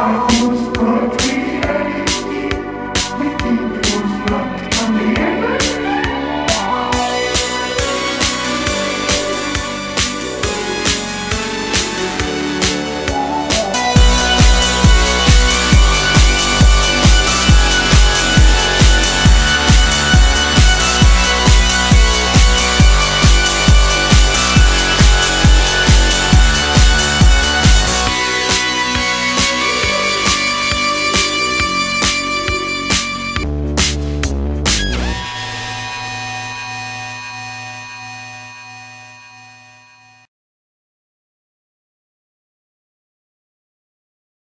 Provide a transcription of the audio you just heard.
Bye.